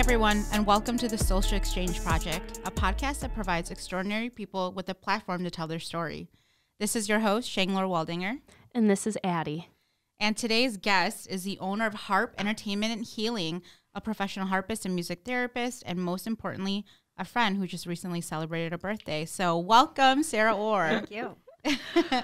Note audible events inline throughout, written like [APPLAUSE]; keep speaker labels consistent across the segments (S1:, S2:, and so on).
S1: everyone, and welcome to the Social X Change Project, a podcast that provides extraordinary people with a platform to tell their story. This is your host, Shanglor Waldinger.
S2: And this is Addie.
S1: And today's guest is the owner of Harp Entertainment and Healing, a professional harpist and music therapist, and most importantly, a friend who just recently celebrated a birthday. So, welcome, Sarah Ohr.
S3: Thank you. [LAUGHS]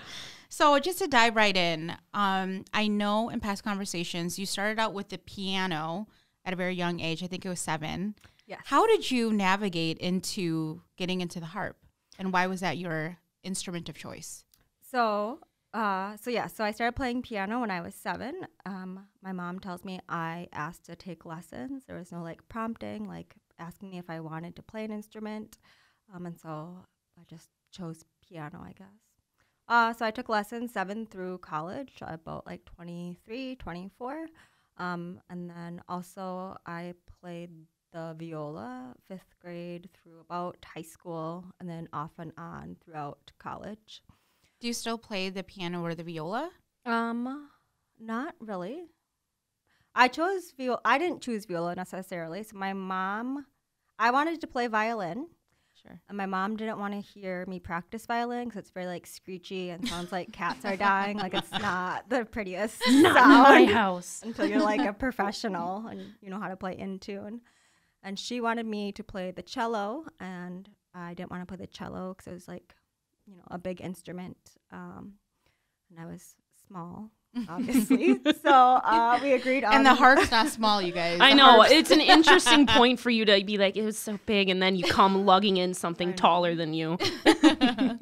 S1: so, just to dive right in, um, I know in past conversations you started out with the piano at a very young age. I think it was seven.
S3: Yes.
S1: How did you navigate into getting into the harp, and why was that your instrument of choice?
S3: So, uh, so yeah, so I started playing piano when I was seven. Um, my mom tells me I asked to take lessons. There was no like prompting, like asking me if I wanted to play an instrument, um, and so I just chose piano, I guess. Uh, so I took lessons seven through college, about like 23, 24. Um, and then also I played the viola fifth grade through about high school and then off and on throughout college.
S1: Do you still play the piano or the viola?
S3: Um, not really. I chose viola. I didn't choose viola necessarily. So my mom, I wanted to play violin.
S1: Sure.
S3: And my mom didn't want to hear me practice violin because it's very like screechy and sounds like cats are dying. Like it's not the prettiest [LAUGHS]
S2: Not
S3: sound
S2: in my house. [LAUGHS]
S3: until you're like a [LAUGHS] professional and you know how to play in tune. And she wanted me to play the cello, and I didn't want to play the cello because it was like, you know, a big instrument. Um, and I was small, obviously. [LAUGHS] so uh, we agreed on.
S1: And the harp's not small, you guys.
S2: I
S1: The
S2: know.
S1: harp's-
S2: It's an [LAUGHS] interesting point for you to be like, it was so big, and then you come [LAUGHS] lugging in something taller than you.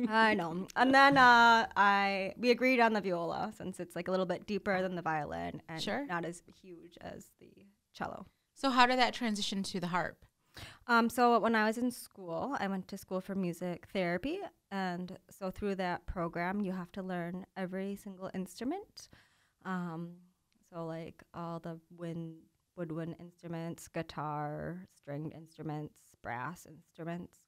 S3: I know. And then uh, I we agreed on the viola since it's like a little bit deeper than the violin and
S1: Sure.
S3: not as huge as the cello.
S1: so how did that transition to the harp?
S3: Um, so when I was in school, I went to school for music therapy, and so through that program, you have to learn every single instrument. Um, so like all the wind, woodwind instruments, guitar, stringed instruments, brass instruments,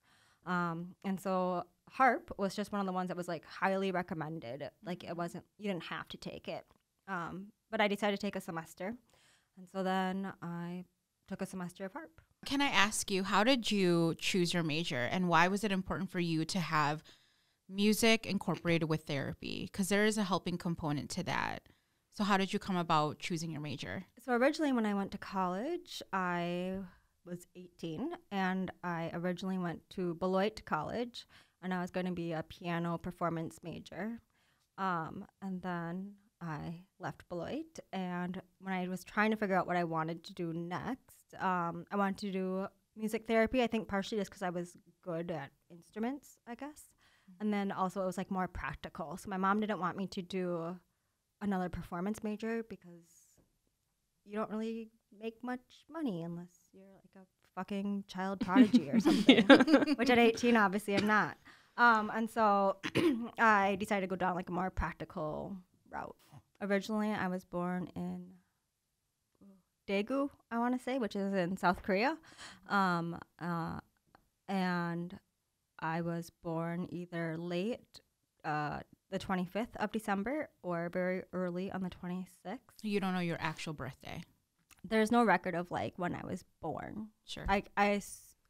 S3: um, and so harp was just one of the ones that was like highly recommended. Like it wasn't, you didn't have to take it, um, but I decided to take a semester, and so then I took a semester of harp.
S1: Can I ask you, how did you choose your major and why was it important for you to have music incorporated with therapy? Because there is a helping component to that. So, how did you come about choosing your major?
S3: So originally, when I went to college, I was 18, and I originally went to Beloit College, and I was going to be a piano performance major. Um, and then I left Beloit, and when I was trying to figure out what I wanted to do next, um, I wanted to do music therapy. I think partially just because I was good at instruments, I guess, and then also it was like more practical. So my mom didn't want me to do another performance major because you don't really make much money unless you're like a fucking child prodigy or [LAUGHS] something, which at 18 obviously I'm not. Um, and so [CLEARS THROAT] I decided to go down like a more practical route. Originally, I was born in Daegu, I want to say, which is in South Korea. Um, uh, and I was born either late, uh, the 25th of December, or very early on the 26th.
S1: You don't know your actual birthday.
S3: There's no record of like when I was born.
S1: Sure.
S3: I, I,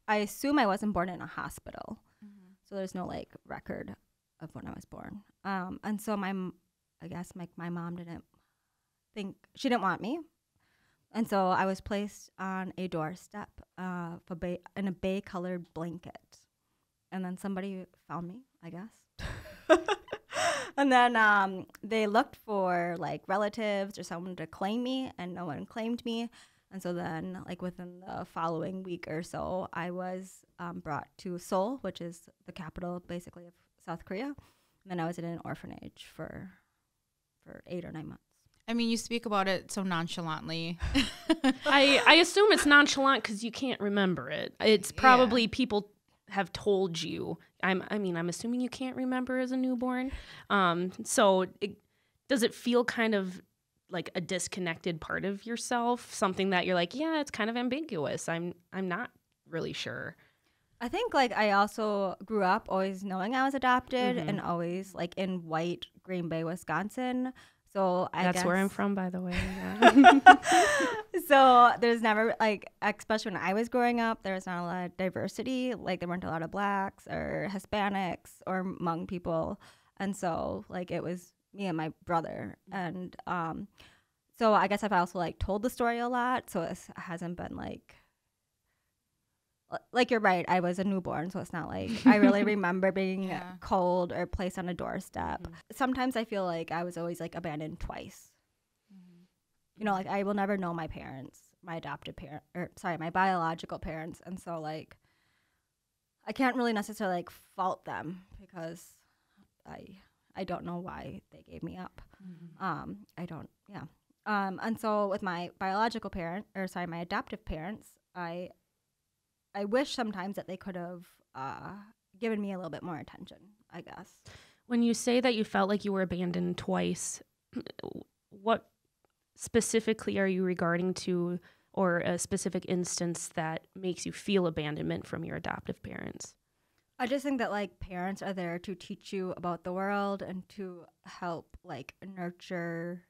S3: I assume I wasn't born in a hospital. So there's no like record of when I was born. Um, and so my, I guess my, my mom didn't think, she didn't want me. And so I was placed on a doorstep uh, for bay, in a bay colored blanket. And then somebody found me, I guess. [LAUGHS] and then um, they looked for like relatives or someone to claim me, and no one claimed me. And so then, like within the following week or so, I was um, brought to Seoul, which is the capital basically of South Korea. And then I was in an orphanage for for eight or nine months.
S1: I mean, you speak about it so nonchalantly. [LAUGHS]
S2: I, I assume it's nonchalant because you can't remember it. It's probably people have told you. I'm, I mean, I'm assuming you can't remember as a newborn. Um, so it, does it feel kind of like a disconnected part of yourself? Something that you're like, yeah, it's kind of ambiguous. I'm, I'm not really sure.
S3: I think like I also grew up always knowing I was adopted and always like in white Green Bay, Wisconsin. So I
S2: That's where I'm from, by the way. Yeah. [LAUGHS] [LAUGHS]
S3: so there's never like especially when I was growing up, there was not a lot of diversity. Like there weren't a lot of blacks or Hispanics or Hmong people, and so like it was me and my brother, and um, so I guess I've also like told the story a lot, so it hasn't been like. Like you're right, I was a newborn, so it's not like I really [LAUGHS] remember being
S1: Yeah.
S3: cold or placed on a doorstep. Sometimes I feel like I was always like abandoned twice you know, like I will never know my parents, my adopted parent, or sorry, my biological parents, and so like I can't really necessarily like fault them because I I don't know why they gave me up. Um, I don't, yeah. Um, and so with my biological parent, or sorry, my adoptive parents, I I wish sometimes that they could have uh, given me a little bit more attention. I guess.
S2: when you say that you felt like you were abandoned twice, [CLEARS THROAT] what specifically are you regarding to, or a specific instance that makes you feel abandonment from your adoptive parents?
S3: I just think that like parents are there to teach you about the world and to help like nurture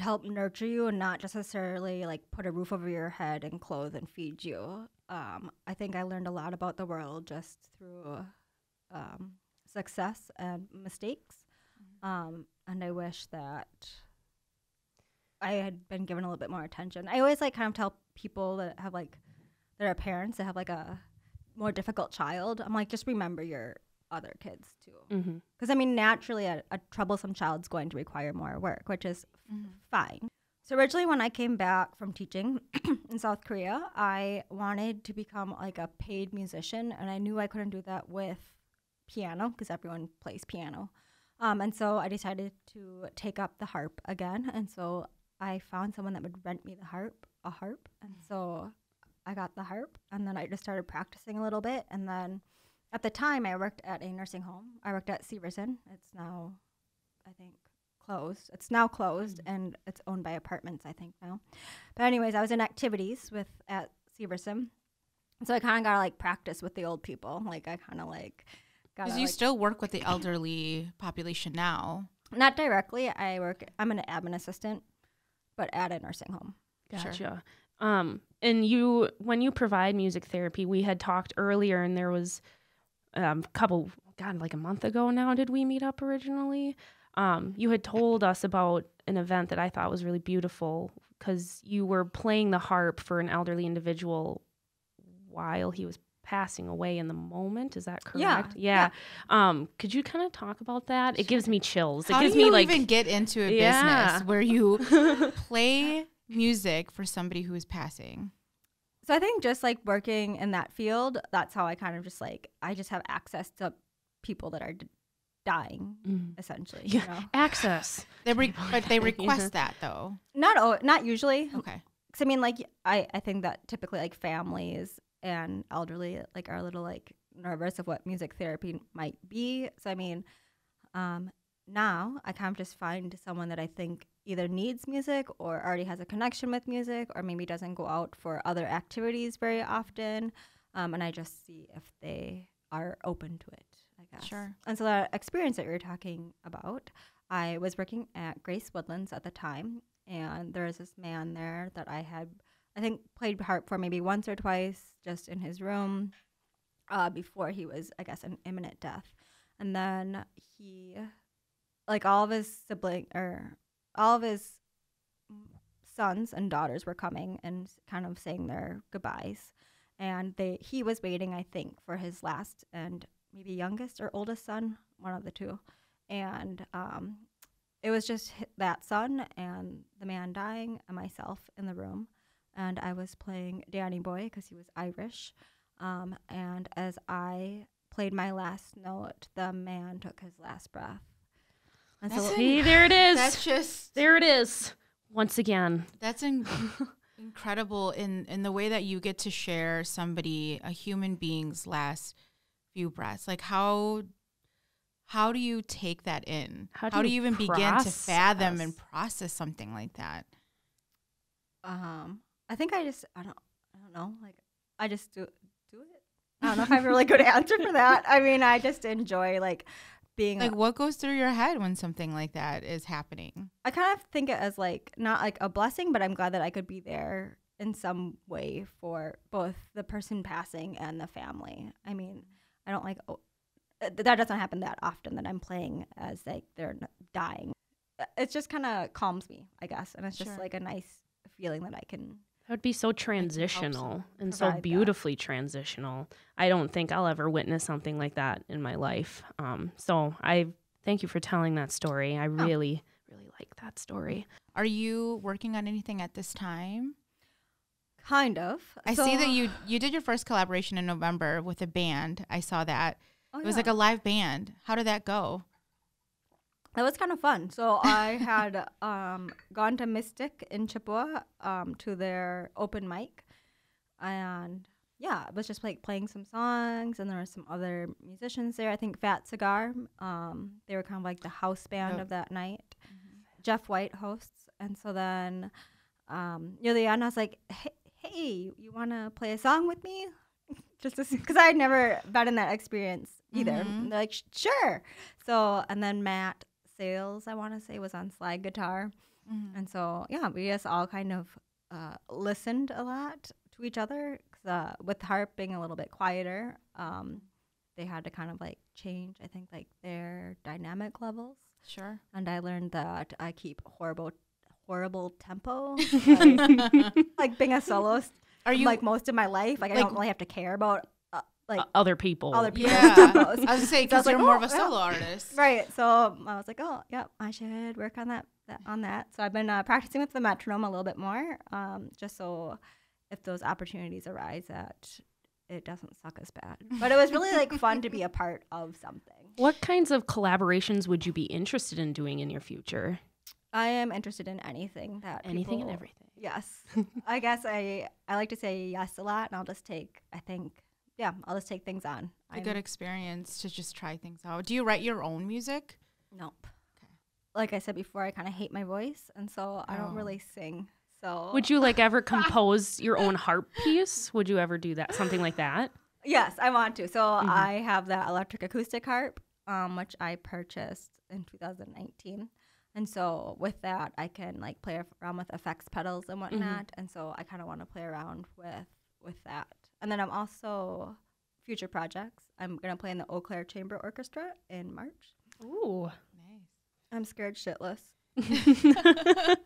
S3: help nurture you and not just necessarily like put a roof over your head and clothe and feed you. Um, I think I learned a lot about the world just through um, success and mistakes. Um, and I wish that I had been given a little bit more attention. I always like kind of tell people that have like that are parents that have like a more difficult child. I'm like, just remember your other kids too.
S2: Mm-hmm.
S3: Because I mean, naturally, a, a troublesome child's going to require more work, which is fine. So originally, when I came back from teaching [COUGHS] in South Korea, I wanted to become like a paid musician, and I knew I couldn't do that with piano because everyone plays piano. Um, and so I decided to take up the harp again, and so I found someone that would rent me the harp, a harp, and so I got the harp, and then I just started practicing a little bit, and then at the time I worked at a nursing home. I worked at Severson. It's now, I think, closed. It's now closed, and it's owned by apartments, I think now. But anyways, I was in activities with at Severson, so I kind of got to like practice with the old people. Like I kind of like got
S1: Because you still work with the elderly population now.
S3: not directly. I work. I'm an admin assistant, but at a nursing home.
S1: Sure.
S2: Gotcha. Um, and you, when you provide music therapy, we had talked earlier, and there was um, a couple, God, like a month ago now, did we meet up originally? Um, you had told us about an event that I thought was really beautiful because you were playing the harp for an elderly individual while he was passing away in the moment. Is that
S3: Yeah,
S2: correct? Yeah. Um, could you kind of talk about that? It gives me chills. It
S1: How
S2: gives
S1: do you
S2: me like
S1: even get into a
S2: Yeah.
S1: business where you [LAUGHS] play music for somebody who is passing?
S3: So I think just like working in that field, that's how I kind of just like I just have access to people that are d- dying,
S2: Mm.
S3: essentially.
S2: Yeah.
S3: You know?
S1: Access. [SIGHS] They re- but [LAUGHS] they request that though.
S3: Not oh, not usually.
S1: Okay.
S3: Cause I mean, like I I think that typically like families and elderly like are a little like nervous of what music therapy might be. So I mean, um, now I kind of just find someone that I think either needs music or already has a connection with music or maybe doesn't go out for other activities very often, um, and I just see if they are open to it. I guess.
S1: Sure.
S3: And so that experience that you're talking about, I was working at Grace Woodlands at the time, and there was this man there that I had, I think, played harp for maybe once or twice just in his room uh, before he was, I guess, an imminent death. And then he, like all of his sibling or all of his sons and daughters were coming and kind of saying their goodbyes. And they he was waiting, I think, for his last and maybe youngest or oldest son, one of the two. And um, it was just that son and the man dying and myself in the room. And I was playing Danny Boy because he was Irish. Um, and as I played my last note, the man took his last breath. And
S1: That's
S3: so
S1: it.
S2: See, there it is.
S1: That's just
S2: there it is. Once again.
S1: that's in- incredible in in the way that you get to share somebody a human being's last few breaths. Like how how do you take that in?
S2: How do
S1: do
S2: you
S1: you even begin to fathom and
S2: process?
S1: process something like that?
S3: Um, I think I just I don't I don't know like I just do do it. I don't know if I have a really good [LAUGHS] answer for that. I mean, I just enjoy like being
S1: Like
S3: a,
S1: what goes through your head when something like that is happening?
S3: I kind of think it as like not like a blessing, but I'm glad that I could be there in some way for both the person passing and the family. I mean, I don't like oh, that doesn't happen that often that I'm playing as like they're dying. Uh, It just kind of calms me, I guess, and it's just
S1: Sure.
S3: like a nice feeling that I can.
S2: That would be so transitional and so
S3: provide that.
S2: beautifully transitional. I don't think I'll ever witness something like that in my life. Um, so I thank you for telling that story. I really, really like that story.
S1: Are you working on anything at this time?
S3: Kind of.
S1: I see that you [SIGHS] you did your first collaboration in November with a band. I saw that.
S3: Oh,
S1: It was
S3: yeah.
S1: like a live band. How did that go?
S3: That was kind of fun. So I had [LAUGHS] um, gone to Mystic in Chippewa um, to their open mic, and yeah, it was just like playing some songs, and there were some other musicians there. I think Fat Cigar. Um, they were kind of like the house band
S1: Oh.
S3: of that night. Jeff White hosts, and so then um, near the end, I was like, "Hey, hey you want to play a song with me?" [LAUGHS] Just because I had never been in that experience either.
S1: Mhm.
S3: They're like, "Sure." So and then Matt Sales, I want to say, was on slide guitar,
S1: Mhm.
S3: and so yeah, we just all kind of uh, listened a lot to each other. 'cause, uh, with harp being a little bit quieter, um, they had to kind of like change. I think like their dynamic levels
S1: Sure.
S3: and I learned that I keep horrible, horrible tempo, [LAUGHS] like, like being a soloist.
S1: Are you
S3: like most of my life? Like, I don't really have to care about like
S2: Uh, other people.
S3: other people's
S1: Yeah. [LAUGHS] I was gonna say because
S3: was
S1: you're more
S3: "Oh,
S1: of a
S3: yeah."
S1: solo artist.
S3: Right. So I was like, oh, yep, I should work on that, that on that. So I've been uh, practicing with the metronome a little bit more, um, just so if those opportunities arise, that it doesn't suck as bad. But it was really like fun to be a part of something. [LAUGHS]
S2: What kinds of collaborations would you be interested in doing in your future?
S3: I am interested in anything that
S2: Anything and everything.
S3: Yes. [LAUGHS] I guess I I like to say yes a lot, and I'll just take. I think yeah, I'll just take things on.
S1: A good experience to just try things out. Do you write your own music?
S3: nope. Okay. Like I said before, I kind of hate my voice, and so I don't
S1: Oh.
S3: really sing. So
S2: Would you like ever [LAUGHS] compose your own harp piece? Would you ever do that? Something like that?
S3: Yes, I want to. So
S2: Mhm.
S3: I have that electric acoustic harp, um, which I purchased in 2019. And so with that, I can like play around with effects pedals and whatnot. And so I kind of want to play around with with that. And then I'm also future projects. I'm gonna play in the Eau Claire Chamber Orchestra in March.
S2: Ooh.
S1: Nice.
S3: I'm scared shitless. [LAUGHS]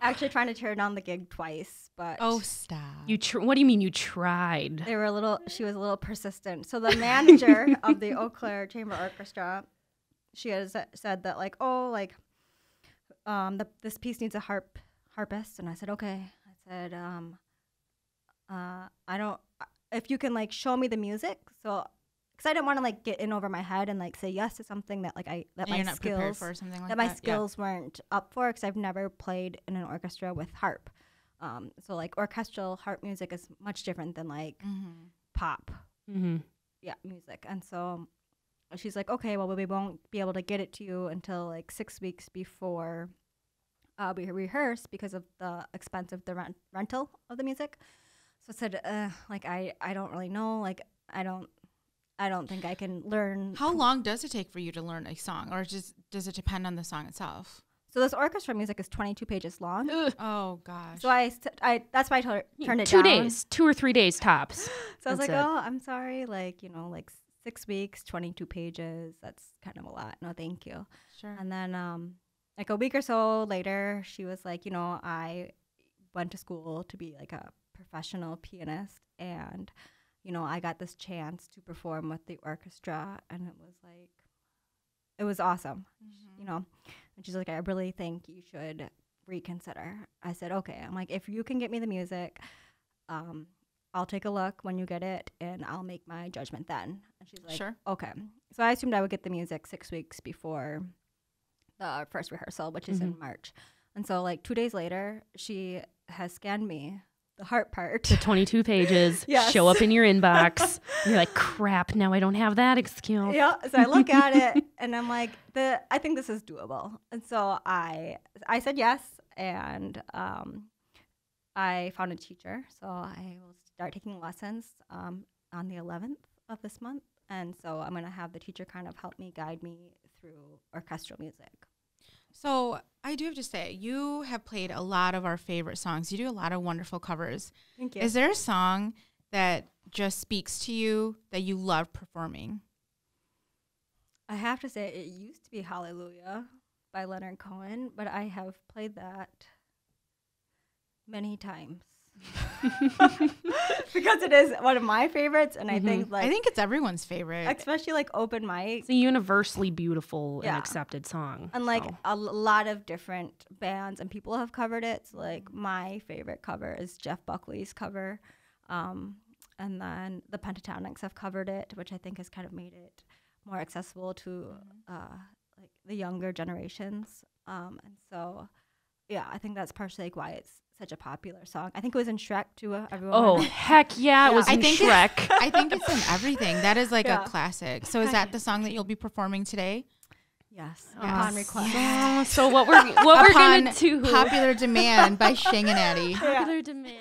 S3: Actually, trying to turn down the gig twice, but
S1: Oh, stop.
S2: You tr- what do you mean you tried?
S3: they were a little she was a little persistent so the manager [LAUGHS] of the eau claire chamber orchestra she has said that like oh like um the, this piece needs a harp harpist and i said okay i said um uh i don't if you can like show me the music so because i didn't want to like get in over my head and like say yes to something that like i that
S1: And
S3: my
S1: you're not
S3: skills
S1: for something like
S3: that
S1: that.
S3: my skills weren't up for because I've never played in an orchestra with harp. Um, so like orchestral harp music is much different than like
S1: Yeah. hmm
S3: pop,
S2: Mm-hmm.
S3: yeah, music. And so she's like, okay, well we won't be able to get it to you until like six weeks before uh, we rehearse because of the expense of the rent- rental of the music. So I said, uh, like I I don't really know, like I don't. I don't think I can learn.
S1: How long does it take for you to learn a song, or just does it depend on the song itself?
S3: So this orchestra music is 22 pages long.
S1: Oh gosh.
S3: So I, I that's why I told her, turned it
S2: Two
S3: down.
S2: days, two or three days tops. [GASPS]
S3: So I was like,
S2: it.
S3: oh, I'm sorry. Like, you know, like six weeks, 22 pages. That's kind of a lot. No, thank you.
S1: sure.
S3: And then, um, like a week or so later, she was like, you know, I went to school to be like a professional pianist. And, you know, I got this chance to perform with the orchestra. And it was like, it was awesome, you know. And she's like, I really think you should reconsider. I said, okay. I'm like, if you can get me the music, um, I'll take a look when you get it and I'll make my judgment then. And she's like,
S1: Sure.
S3: okay. So I assumed I would get the music six weeks before the first rehearsal, which is in March. And so, like, two days later, she has scanned me the heart part.
S2: The 22 pages [LAUGHS]
S3: Yes.
S2: show up in your inbox. You're like, crap, now I don't have that excuse.
S3: yeah. So I look at it [LAUGHS] and I'm like, the I think this is doable. And so I I said yes, and um, I found a teacher. So I will start taking lessons um, on the 11th of this month. and so I'm gonna have the teacher kind of help me guide me through orchestral music.
S1: So I do have to say, you have played a lot of our favorite songs. You do a lot of wonderful covers.
S3: Thank you.
S1: Is there a song that just speaks to you that you love performing?
S3: I have to say, it used to be Hallelujah by Leonard Cohen, but I have played that many times. [LAUGHS] [LAUGHS] because it is one of my favorites, and I think like
S1: I think it's everyone's favorite.
S3: especially like open mic,
S2: It's a universally beautiful and accepted song.
S3: and like
S2: so.
S3: a l- lot of different bands and people have covered it. So like my favorite cover is Jeff Buckley's cover, um, and then the Pentatonix have covered it, which I think has kind of made it more accessible to uh, like the younger generations. Um, and so, yeah, I think that's partially like why it's such a popular song. I think it was in Shrek too. Uh, everyone.
S2: Oh
S3: heard it.
S2: heck yeah! It was
S1: I
S2: in
S1: think it's-
S2: Shrek. [LAUGHS]
S1: I think it's in everything. That is like
S3: Yeah.
S1: a classic. So is that the song that you'll be performing today?
S3: yes,
S1: Yes.
S3: upon request.
S2: Oh, so what we're what we're gonna do?
S1: Popular demand by Shing and Addie.
S2: Popular demand.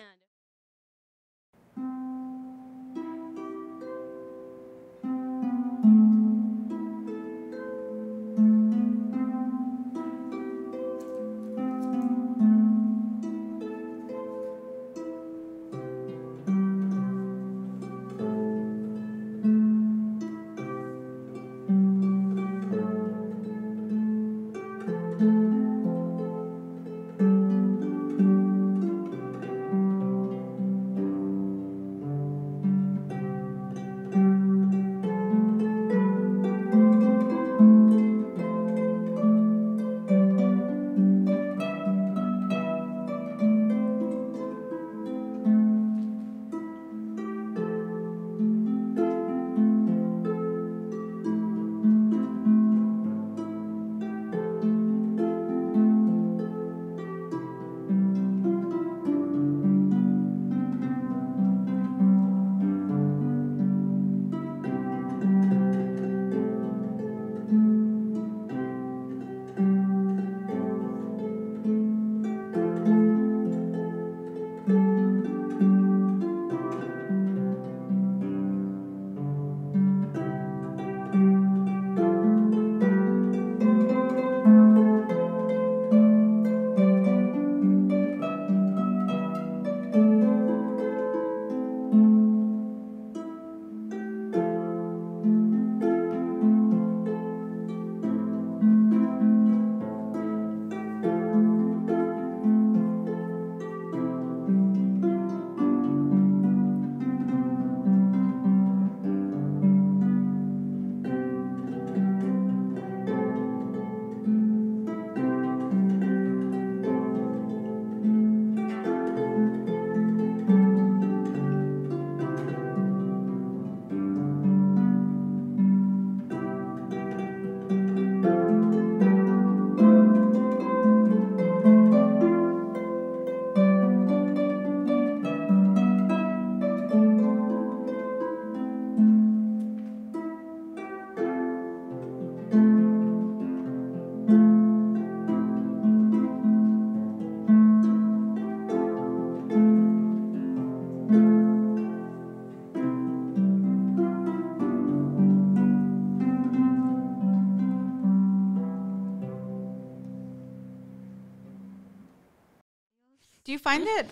S1: Find that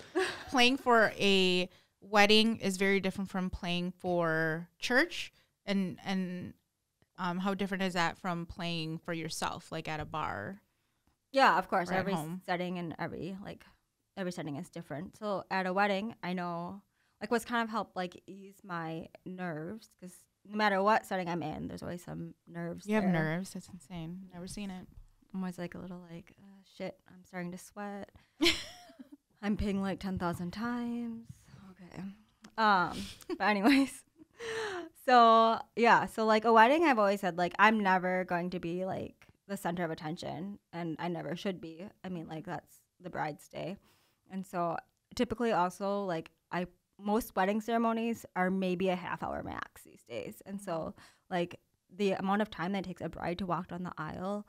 S1: playing for a wedding is very different from playing for church? And and um, how different is that from playing for yourself, like at a bar?
S3: Yeah, of course. every setting and every like every setting is different. So at a wedding, I know like what's kind of helped like ease my nerves because no matter what setting I'm in, there's always some nerves.
S1: You have nerves. That's insane. Never seen it.
S3: I'm always like a little like uh, shit. I'm starting to sweat. [LAUGHS] I'm paying like ten thousand times. Okay. Um. but anyways, so yeah. So like a wedding, I've always said like I'm never going to be like the center of attention, and I never should be. I mean, like that's the bride's day, and so typically also like I most wedding ceremonies are maybe a half hour max these days, and so like the amount of time that it takes a bride to walk down the aisle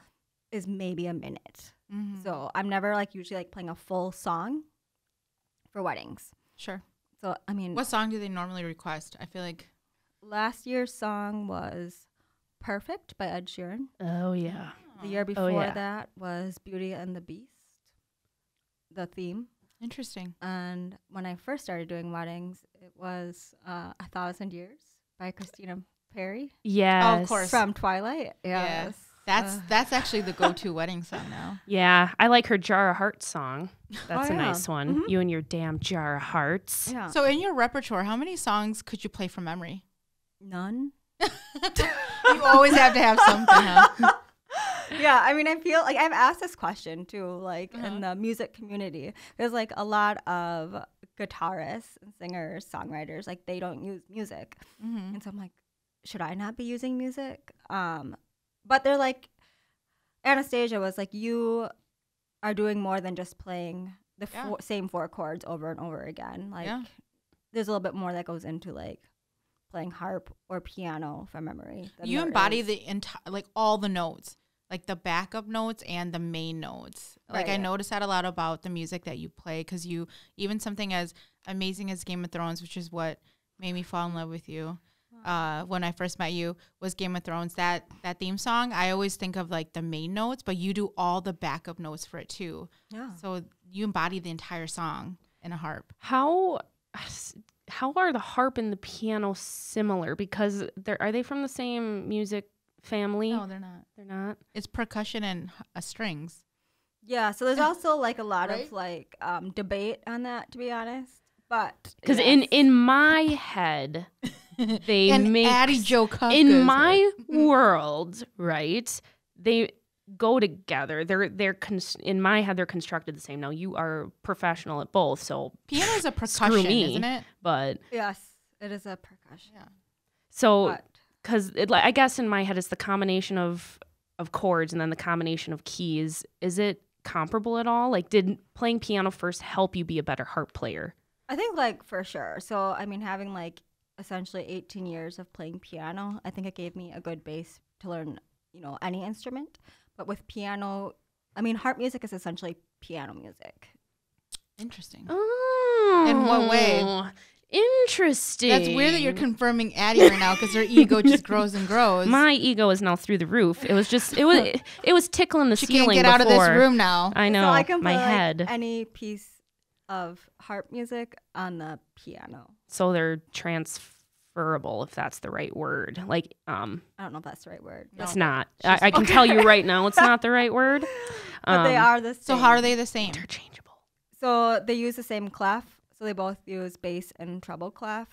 S3: is maybe a minute.
S1: Mhm.
S3: So I'm never like usually like playing a full song for weddings.
S1: sure.
S3: So I mean,
S1: What song do they normally request? I feel like
S3: last year's song was "Perfect" by Ed Sheeran.
S2: Oh yeah.
S3: The year before
S2: Oh, yeah.
S3: that was "Beauty and the Beast," the theme.
S1: Interesting.
S3: And when I first started doing weddings, it was uh, "A Thousand Years" by Christina Perri
S2: Yes.
S1: Oh, of course.
S3: from Twilight.
S1: Yeah.
S3: Yes,
S1: That's
S3: Uh,
S1: that's actually the go-to wedding song now. [LAUGHS]
S2: Yeah, I like her Jar of Hearts song. That's
S3: Oh,
S2: a
S3: yeah.
S2: nice one.
S3: Mhm.
S2: You and your damn Jar of Hearts.
S3: yeah.
S1: So in your repertoire, how many songs could you play from memory?
S3: None. [LAUGHS]
S1: You always have to have something, huh? [LAUGHS]
S3: yeah, I mean, I feel like I've asked this question too, like
S1: Uh-huh.
S3: in the music community. There's like a lot of guitarists and singers, songwriters, like they don't use music,
S1: Mhm.
S3: and so I'm like, should I not be using music? Um, but they're like, Anastasia was like, you are doing more than just playing the
S1: Yeah.
S3: four, same four chords over and over again. Like,
S1: Yeah.
S3: there's a little bit more that goes into like playing harp or piano from memory.
S1: You embody
S3: is-
S1: the entire, like all the notes, like the backup notes and the main notes. Like I
S3: Right.
S1: notice that a lot about the music that you play because you even something as amazing as Game of Thrones, which is what made me fall in love with you. Uh, when I first met you was Game of Thrones. That that theme song, I always think of like the main notes, but you do all the backup notes for it too.
S3: yeah.
S1: So you embody the entire song in a harp.
S2: How how are the harp and the piano similar? Because they're are they from the same music family?
S1: No, they're not.
S2: They're not.
S1: It's percussion and uh, strings.
S3: Yeah, so there's also like a lot
S1: Right?
S3: of like um, debate on that, to be honest. But
S2: Because in in my head, [LAUGHS] [LAUGHS] they
S1: and
S2: make
S1: Addie Joe Cup
S2: in my [LAUGHS] mhm. world, right? They go together. They're they're cons- in my head they're constructed the same. Now you are professional at both, so
S1: piano is a [LAUGHS]
S2: Screw
S1: percussion,
S2: me.
S1: isn't it?
S2: but
S3: yes, it is a percussion.
S1: Yeah.
S2: so because I guess in my head it's the combination of of chords and then the combination of keys. Is it comparable at all? Like, did playing piano first help you be a better harp player?
S3: I think like for sure. So I mean, having like essentially 18 years of playing piano, I think it gave me a good base to learn, you know, any instrument. But with piano, I mean, harp music is essentially piano music.
S1: Interesting.
S2: Oh,
S1: In what way?
S2: Interesting.
S1: That's weird that you're confirming Addie right now because her ego just [LAUGHS] grows and grows.
S2: My ego is now through the roof. It was just it was it was tickling the
S1: she can't
S2: ceiling
S1: get out of this room now.
S2: I know
S3: so I can
S2: my
S3: play like,
S2: head.
S3: any piece of harp music on the piano.
S2: so they're transferable, if that's the right word. Like, um,
S3: I don't know if that's the right word.
S1: No.
S2: it's not. I, I can [LAUGHS] tell you right now, it's not the right [LAUGHS] word.
S3: But they
S2: Um,
S3: are the same.
S1: So how are they the same?
S2: interchangeable.
S3: So they use the same clef. So they both use bass and treble clef.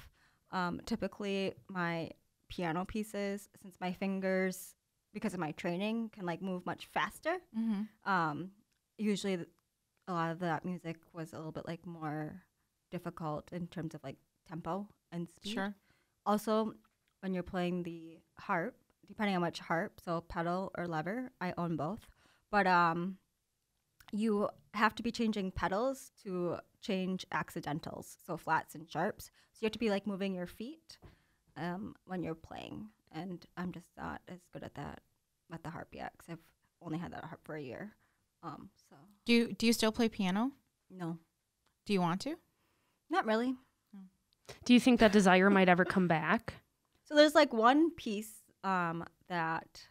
S3: Um, typically, my piano pieces, since my fingers, because of my training, can like move much faster.
S1: Mm-hmm.
S3: Um, usually, th- a lot of that music was a little bit like more difficult in terms of like tempo and speed.
S1: Sure.
S3: Also, when you're playing the harp, depending on which harp, so pedal or lever, I own both. But um, you have to be changing pedals to change accidentals, so flats and sharps. So you have to be like moving your feet um, when you're playing. And I'm just not as good at that at the harp yet because I've only had that harp for a year. Um, so
S1: Do you do you still play piano?
S3: no,
S1: Do you want to?
S3: not really.
S2: Do you think that desire might ever come back?
S3: So there's like one piece um, that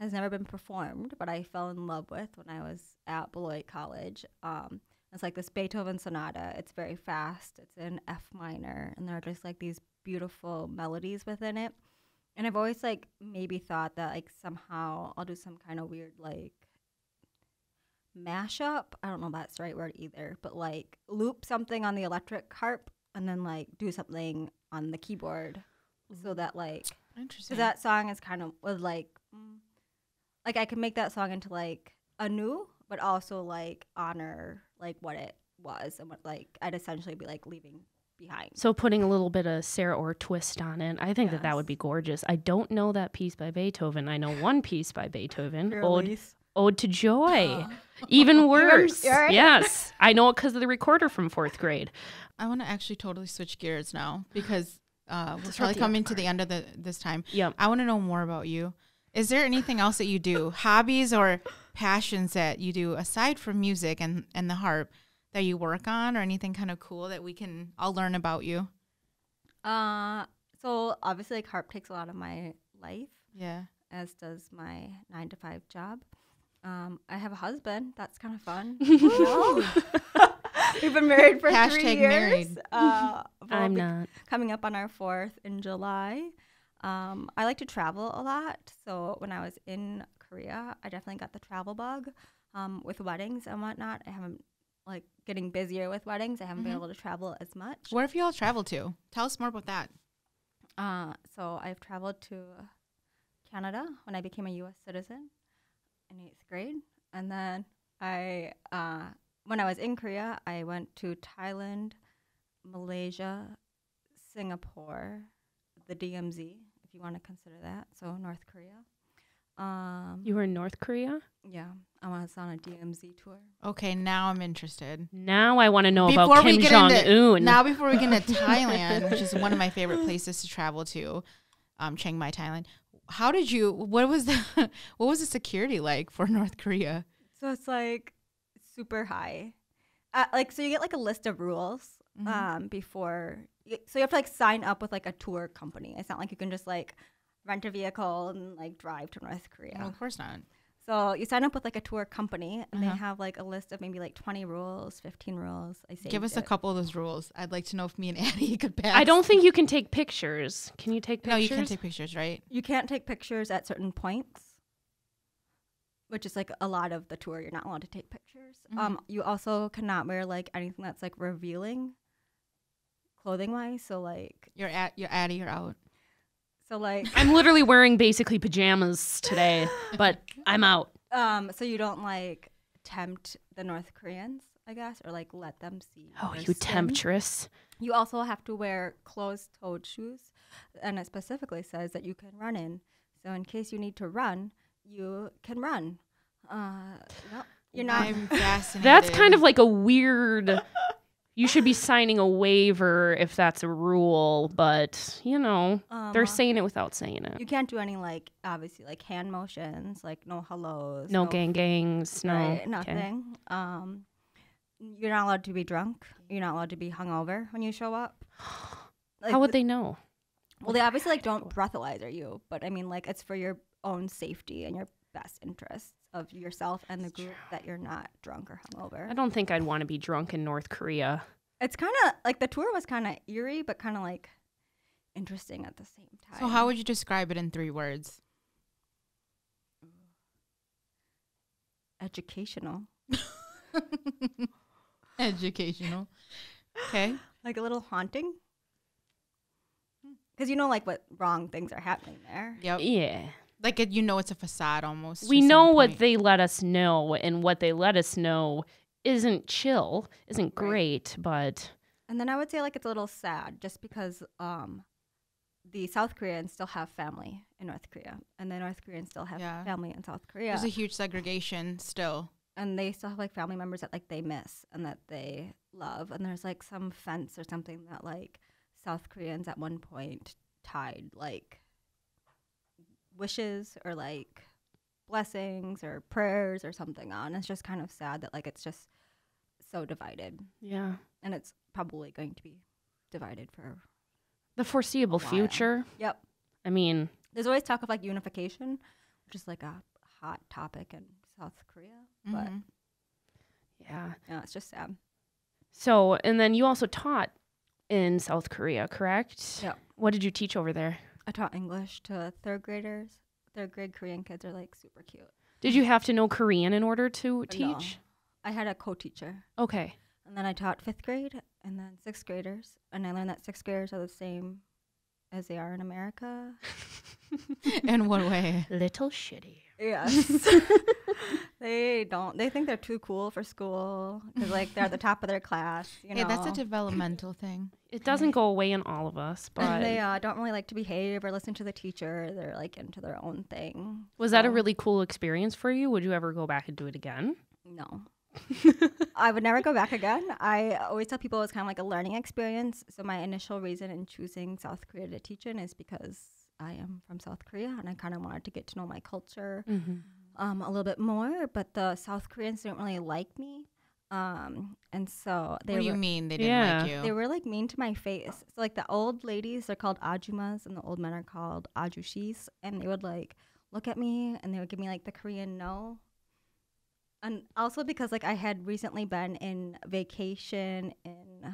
S3: has never been performed, but I fell in love with when I was at Beloit College. Um, it's like this Beethoven sonata. It's very fast. It's in F minor, and there are just like these beautiful melodies within it. And I've always like maybe thought that like somehow I'll do some kind of weird like mashup. I don't know if that's the right word either, but like loop something on the electric harp and then like do something on the keyboard so that like
S1: Interesting.
S3: that song is kind of was like mm, like I could make that song into like a new but also like honor like what it was and what like I'd essentially be like leaving behind.
S2: So putting a little bit of Sarah Ohr twist on it, I think that that would be gorgeous. I don't know that piece by Beethoven. I know one piece by Beethoven, Ode. Ode to Joy. [GASPS] Even worse. Yes, I know it because of the recorder from fourth grade.
S1: I want to actually totally switch gears now because uh, we're probably coming to the end of the this time.
S2: Yep.
S1: I want to know more about you. Is there anything else that you do, hobbies or passions that you do aside from music and and the harp that you work on, or anything kind of cool that we can all learn about you?
S3: Uh, So obviously, like harp takes a lot of my life,
S1: Yeah.
S3: as does my nine to five job. Um, I have a husband. That's kind of fun. [LAUGHS] [LAUGHS] We've been married for three
S1: Hashtag
S3: years.
S1: married. [LAUGHS]
S3: Uh,
S2: I'm not.
S3: coming up on our fourth in July. Um, I like to travel a lot. So when I was in Korea, I definitely got the travel bug um, with weddings and whatnot. I haven't like getting busier with weddings. I haven't been
S1: Mhm.
S3: able to travel as much.
S1: Where have you all traveled to? Tell us more about that.
S3: Uh, so I've traveled to Canada when I became a U.S. citizen in eighth grade, and then I, uh, when I was in Korea, I went to Thailand, Malaysia, Singapore, the DMZ, if you want to consider that. So North Korea. Um,
S2: You were in North Korea?
S3: yeah, I was on a DMZ tour.
S1: Okay, now I'm interested.
S2: Now I want to know
S1: Before
S2: about Kim Jong Un.
S1: Now, before we get into [LAUGHS] Thailand, which is one of my favorite places to travel to, um, Chiang Mai, Thailand. How did you? What was the? [LAUGHS] What was the security like for [LAUGHS] North Korea?
S3: So it's like super high. Uh, like so you get like a list of rules
S1: Mhm.
S3: um before y- so you have to like sign up with like a tour company. It's not like you can just like rent a vehicle and like drive to North Korea.
S1: Well, of course not.
S3: So you sign up with like a tour company and
S1: Uh-huh.
S3: they have like a list of maybe like 20 rules, 15 rules. I saved
S1: Give us a couple of those rules. I'd like to know if me and [LAUGHS] Addie could pass.
S2: I don't think you can take pictures. Can you take pictures?
S1: No, you can't take pictures, right?
S3: You can't take pictures at certain points, which is like a lot of the tour. You're not allowed to take pictures.
S1: Mm-hmm.
S3: Um, you also cannot wear like anything that's like revealing, clothing wise. So like,
S1: You're at. You're Addie. You're out.
S3: So like,
S2: I'm literally wearing basically pajamas today, but I'm out.
S3: um, so you don't like tempt the North Koreans, I guess, or like let them see.
S2: Oh, you
S3: skin.
S2: temptress.
S3: You also have to wear closed-toed shoes, and it specifically says that you can run in. So in case you need to run, you can run. Uh, yep. You're not.
S1: I'm [LAUGHS] fascinated.
S2: That's kind of like a weird. You should be signing a waiver if that's a rule, but you know,
S3: Um,
S2: they're saying it without saying it.
S3: you can't do any like obviously like hand motions, like no hellos,
S2: No gang gangs, no.
S3: right,
S2: Okay.
S3: nothing. Um, you're not allowed to be drunk. You're not allowed to be hungover when you show up. [GASPS] Like,
S2: How would they know?
S3: Well, they obviously like don't breathalyzer you, but I mean like it's for your own safety and your best interests of yourself and the group that you're not drunk or hungover.
S2: I don't think I'd want to be drunk in North Korea.
S3: It's kind of like the tour was kind of eerie, but kind of like interesting at the same time.
S1: So how would you describe it in three words?
S3: educational? [LAUGHS]
S1: Educational. Okay. [LAUGHS]
S3: Like a little haunting? Hmm. Because you know, like what wrong things are happening there.
S1: Yep.
S2: Yeah.
S1: Like it, you know, it's a facade almost.
S2: we know what
S1: point.
S2: they let us know, and what they let us know isn't chill, isn't
S3: Right.
S2: great, but
S3: And then I would say like it's a little sad just because um, the South Koreans still have family in North Korea, and the North Koreans still have
S1: Yeah.
S3: family in South Korea,
S1: There's a huge segregation still.
S3: and they still have like family members that like they miss and that they love. And there's like some fence or something that like South Koreans at one point tied like wishes or like blessings or prayers or something on. It's just kind of sad that like it's just so divided,
S2: yeah.
S3: and it's probably going to be divided for
S2: The foreseeable future.
S3: Yep.
S2: I mean,
S3: There's always talk of like unification, which is like a hot topic in South Korea. But
S1: Mhm.
S2: yeah.
S3: yeah, it's just sad.
S2: So, and then you also taught in South Korea, correct?
S3: Yeah.
S2: What did you teach over there?
S3: I taught English to third graders. Third grade Korean kids are like super cute.
S2: Did you have to know Korean in order to teach?
S3: I had a co-teacher,
S2: Okay.
S3: and then I taught fifth grade and then sixth graders, and I learned that sixth graders are the same as they are in America. [LAUGHS]
S1: In what way?
S2: Little shitty.
S3: Yes. [LAUGHS] [LAUGHS] they don't. They think they're too cool for school because like they're at the top of their class. You know.
S1: Yeah, that's a developmental [LAUGHS] thing.
S2: It doesn't go away in all of us, but
S3: and they uh, don't really like to behave or listen to the teacher. They're like into their own thing.
S2: was that a really cool experience for you? Would you ever go back and do it again?
S3: no? [LAUGHS] I would never go back again. I always tell people it's kind of like a learning experience. So my initial reason in choosing South Korea to teach in is because I am from South Korea and I kind of wanted to get to know my culture
S2: Mm-hmm.
S3: Um, a little bit more. But the South Koreans didn't really like me Um, and so they
S1: what do
S3: were
S1: you mean they didn't
S2: Yeah.
S1: like you?
S3: they were like mean to my face. So like the old ladies are called ajumas and the old men are called ajushis, and they would like look at me and they would give me like the Korean no. And also because like I had recently been in vacation in uh,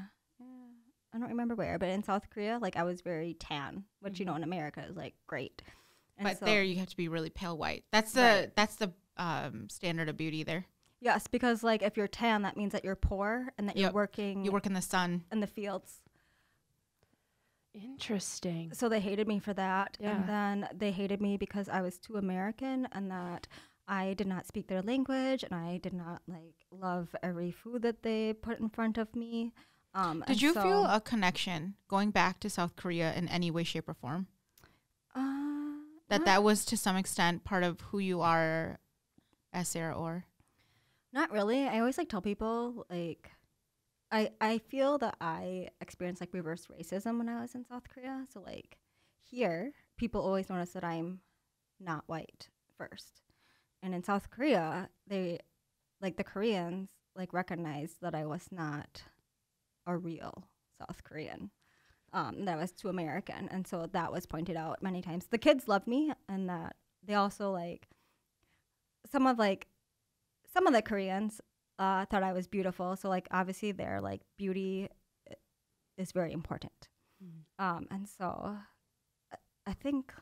S3: I don't remember where, but in South Korea, like I was very tan, which you know in America is like great. And
S1: but
S3: so-
S1: there you have to be really pale white. That's the
S3: Right.
S1: that's the um, standard of beauty there.
S3: yes, because like if you're tan, that means that you're poor and that you're working
S1: You work in the sun.
S3: in the fields.
S2: Interesting.
S3: so they hated me for that
S2: Yeah.
S3: and then they hated me because i was too american and that i did not speak their language and i did not like love every food that they put in front of me um
S1: Did you
S3: so-
S1: feel a connection going back to South Korea in any way, shape, or form?
S3: uh,
S1: That
S3: not,
S1: that was to some extent part of who you are as Sarah Ohr.
S3: not really. I always like tell people like i i feel that i experienced like reverse racism when i was in south korea. So like here people always notice that i'm not white first. And in south korea they like the koreans like recognized that i was not a real south korean um, that I was too american and so that was pointed out many times. The kids loved me and that they also like some of like some of the koreans uh, thought i was beautiful so like obviously their like beauty is very important. Um, and so I- i think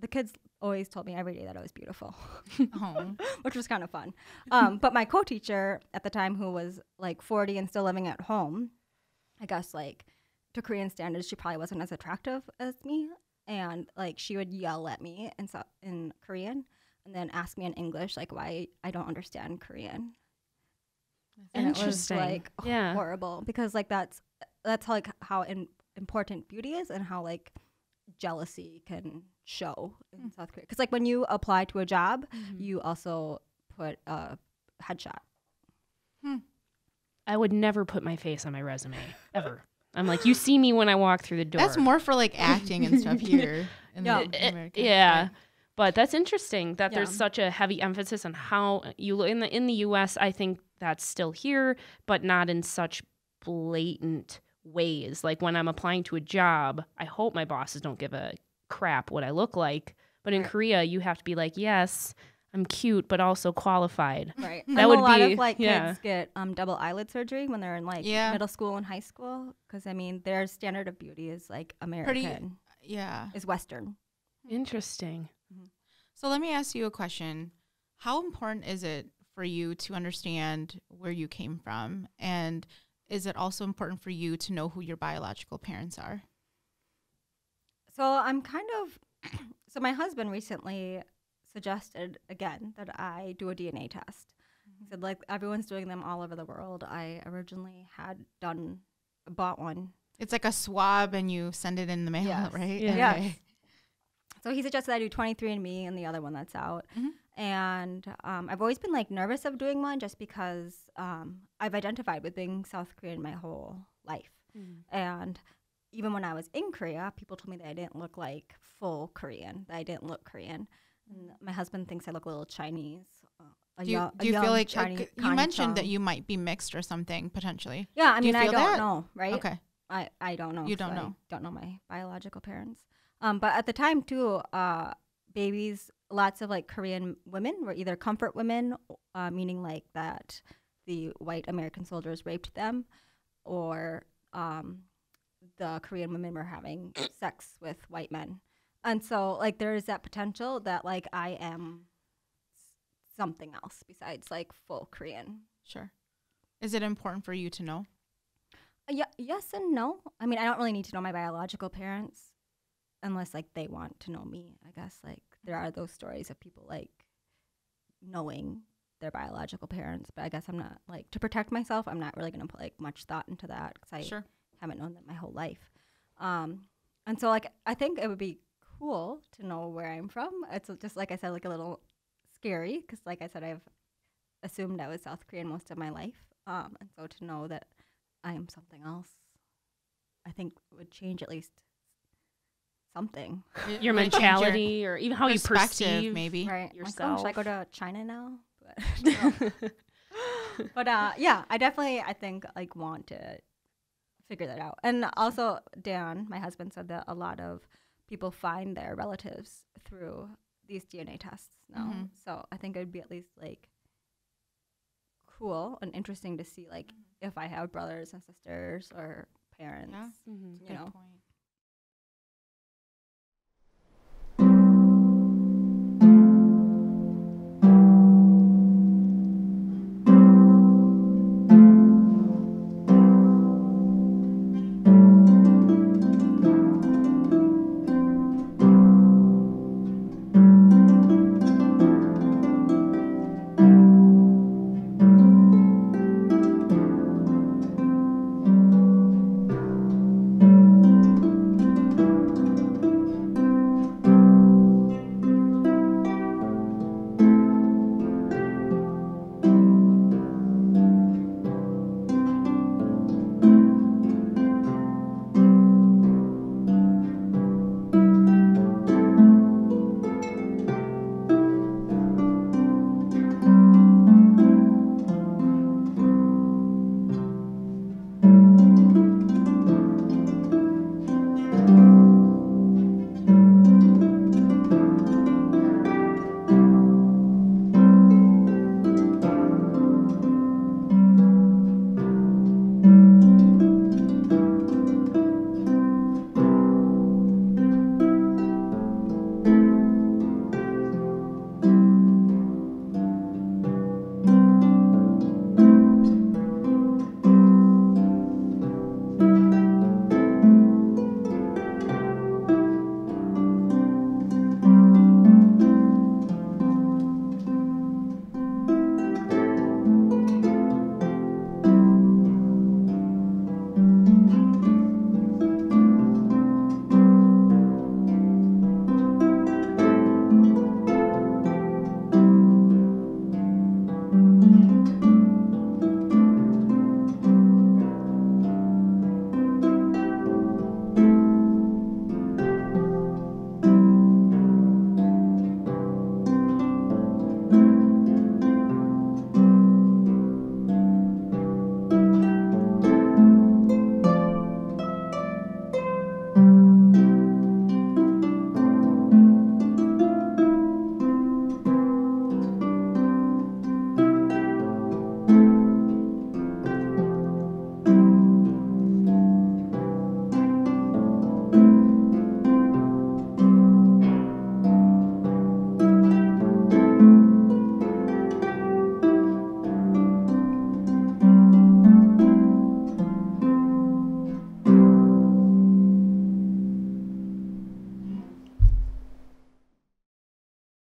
S3: the kids always told me every day that i was beautiful
S1: Oh, [LAUGHS]
S3: which was kind of fun. Um, but my co-teacher at the time, who was like 40 and still living at home, I guess like to Korean standards, she probably wasn't as attractive as me, and like she would yell at me in so- in Korean, and then ask me in English like why I don't understand Korean. And it was like
S2: Yeah.
S3: horrible because like that's that's how, like how in, important beauty is and how like jealousy can show in South Korea. Because like when you apply to a job, you also put a headshot. Hmm.
S2: I would never put my face on my resume ever. I'm like, you see me when I walk through the door.
S1: that's more for like acting and stuff [LAUGHS] here. In
S3: Yeah.
S1: the
S2: Eh,
S1: America.
S2: yeah.
S1: Right.
S2: But that's interesting that there's such a heavy emphasis on how you look in the in the U.S. I think that's still here, but not in such blatant ways. Like when I'm applying to a job, I hope my bosses don't give a crap what I look like. But in
S3: Right.
S2: Korea, you have to be like, yes, I'm cute, but also qualified.
S3: Right. [LAUGHS]
S2: That
S3: I know
S2: would
S3: a lot
S2: be-
S3: of like
S2: yeah.
S3: kids get um, double eyelid surgery when they're in like
S1: Yeah.
S3: middle school and high school because I mean their standard of beauty is like American, Pretty,
S1: Yeah.
S3: is Western.
S2: Interesting.
S1: So let me ask you a question. How important is it for you to understand where you came from? And is it also important for you to know who your biological parents are?
S3: So I'm kind of [CLEARS THROAT] so my husband recently suggested again that I do a DNA test. He said like everyone's doing them all over the world. I originally had done bought one.
S1: It's like a swab and you send it in the mail,
S3: Yes. [LAUGHS]
S1: right?
S2: Yeah.
S3: Yes. So he suggested I do 23andMe and the other one that's out.
S1: Mhm.
S3: And um, I've always been like nervous of doing one just because um, I've identified with being South Korean my whole life. And even when I was in Korea, people told me that I didn't look like full Korean, that I didn't look Korean. And my husband thinks I look a little Chinese. Uh,
S1: Do you,
S3: a
S1: do you feel like
S3: Chinese
S1: you mentioned that you might be mixed or something potentially?
S3: Yeah, I
S1: do
S3: mean, I don't
S1: that?
S3: know, right?
S1: Okay.
S3: I, I don't know.
S1: You don't
S3: I
S1: know.
S3: don't know my biological parents. Um, but at the time too, uh, babies, lots of like Korean women were either comfort women, uh, meaning like that the white American soldiers raped them, or um, the Korean women were having sex with white men. And so like there is that potential that like I am something else besides like full Korean.
S1: Sure. Is it important for you to know?
S3: Uh, Yeah, yes and no. I mean, I don't really need to know my biological parents unless like they want to know me. I guess like there are those stories of people like knowing their biological parents, but I guess I'm not like to protect myself. I'm not really gonna put like much thought into that because I
S1: Sure.
S3: haven't known them my whole life. Um, and so like I think it would be cool to know where I'm from. It's just like I said, like a little scary because like I said, I've assumed I was South Korean most of my life. Um, and so to know that I am something else, I think would change at least something. [LAUGHS]
S2: Your
S1: might your
S2: mentality or even how you
S1: perspective,
S2: perceive
S1: maybe.
S3: Right. Like, oh,
S2: yourself.
S3: should I go to China now? But [LAUGHS] [LAUGHS] no. but uh, yeah, I definitely I think like want to figure that out. And also, Dan, my husband, said that a lot of people find their relatives through these DNA tests now.
S1: Mhm.
S3: So I think it would be at least like cool and interesting to see like if I have brothers and sisters or parents.
S1: Yeah.
S2: Mhm.
S3: You
S1: Good
S3: know,
S1: point.